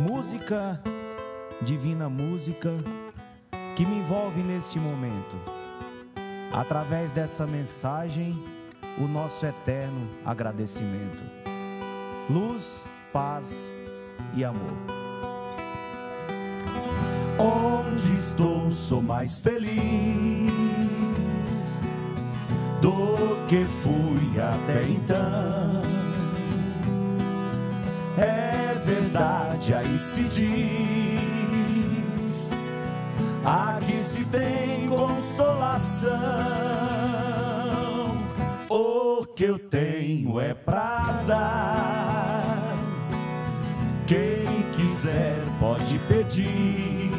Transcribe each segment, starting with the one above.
música, divina música, que me envolve neste momento. Através dessa mensagem, o nosso eterno agradecimento. Luz, paz e amor. Onde estou, sou mais feliz do que fui até então. Verdade, aí se diz. Aqui se tem consolação. O que eu tenho é pra dar. Quem quiser pode pedir.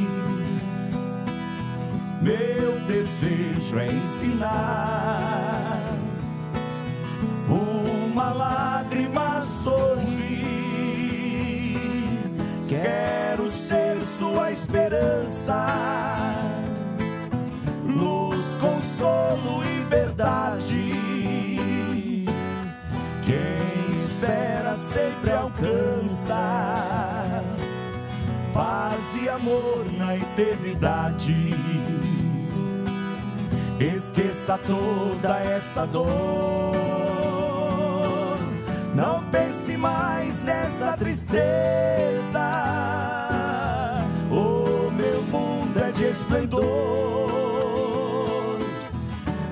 Meu desejo é ensinar esperança, luz, consolo e verdade. Quem espera sempre alcança paz e amor na eternidade. Esqueça toda essa dor. Não pense mais nessa tristeza.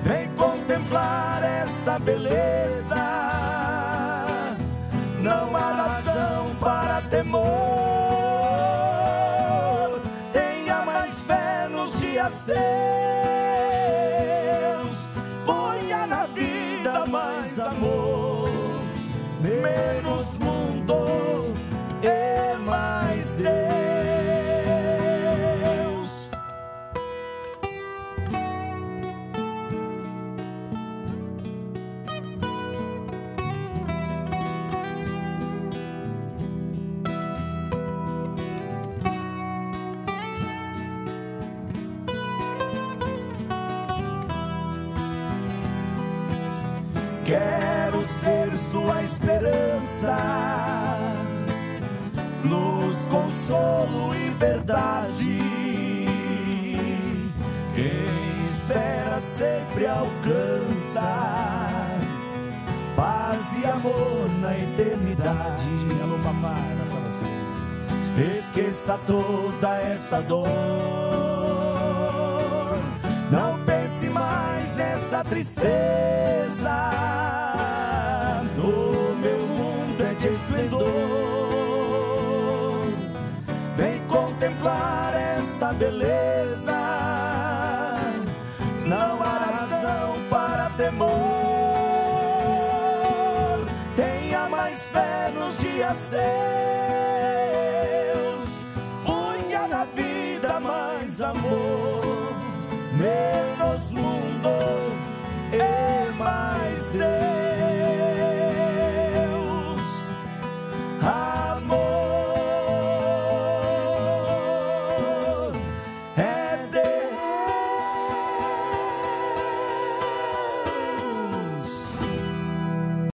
Vem contemplar essa beleza. Não há razão para temor. Tenha mais fé nos dias seus. Ponha na vida mais amor. Menos mundo Quero ser sua esperança, luz, consolo e verdade. Quem espera sempre alcança paz e amor na eternidade. Alô, papai, pra você. Esqueça toda essa dor. Nessa tristeza. O meu mundo é de esplendor. Vem contemplar essa beleza. Não há razão para temor. Tenha mais fé nos dias seus. Ponha na vida mais amor.